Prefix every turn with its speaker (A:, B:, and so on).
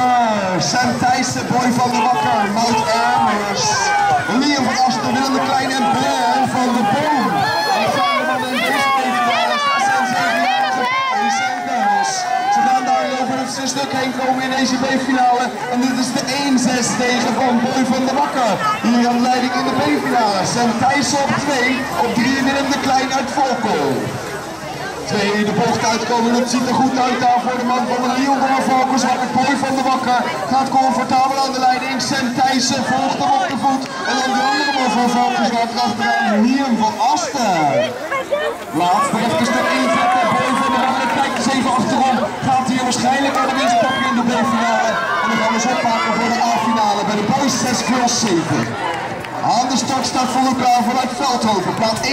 A: Bakker, Sam Thijssen, Boy van de Bakker, Mout Ermers, Liam van Asten, Willem de Klein en Ben van de Boom. Van. Ze gaan daar over het stuk heen komen in deze B-finale. En dit is de 1-6 tegen van Boy van de Bakker. Hier aan de leiding in de B-finale. Sam Thijssen op 2, op 3 Willem de Klein uit Volkel de bocht uitkomen. Het ziet er goed uit daar voor de man van de Lyon Focus. Wakker Boy van de Wakker gaat comfortabel aan de leiding. Sam Thijssen volgt hem op de voet. En dan de andere man van gaat achteraan. Liam van Asten. Laatste rechterstuk inzetten. Boy van de Wakker kijkt eens even achterom. Gaat hier waarschijnlijk naar de winst pakken in de B-finale. En dan gaan we eens opmaken voor de A-finale bij de Boys 6 Girls 7. Aan de staat voor elkaar vanuit Veldhoven. Plaat 1.